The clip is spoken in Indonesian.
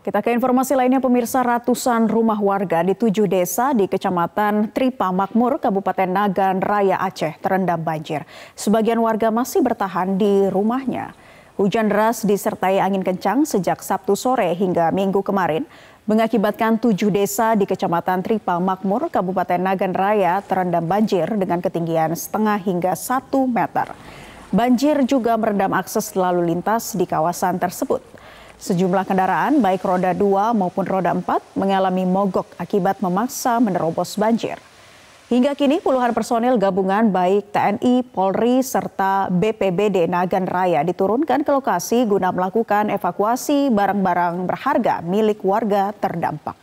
Kita ke informasi lainnya pemirsa ratusan rumah warga di tujuh desa di Kecamatan Tripa Makmur, Kabupaten Nagan Raya Aceh terendam banjir. Sebagian warga masih bertahan di rumahnya. Hujan deras disertai angin kencang sejak Sabtu sore hingga Minggu kemarin mengakibatkan tujuh desa di Kecamatan Tripa Makmur, Kabupaten Nagan Raya terendam banjir dengan ketinggian setengah hingga satu meter. Banjir juga merendam akses lalu lintas di kawasan tersebut. Sejumlah kendaraan, baik roda 2 maupun roda 4, mengalami mogok akibat memaksa menerobos banjir. Hingga kini puluhan personil gabungan baik TNI, Polri, serta BPBD Nagan Raya diturunkan ke lokasi guna melakukan evakuasi barang-barang berharga milik warga terdampak.